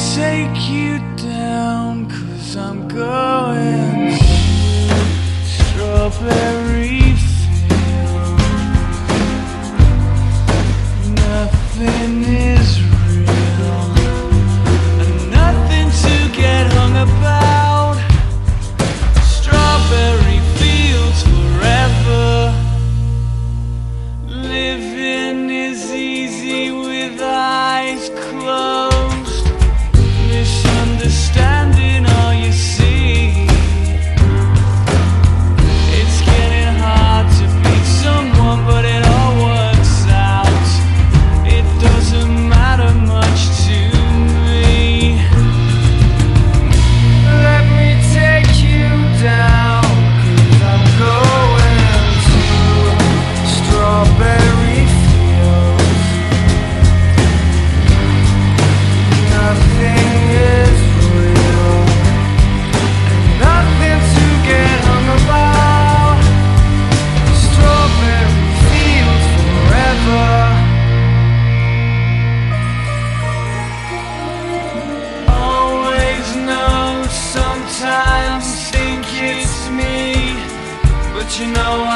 take you you know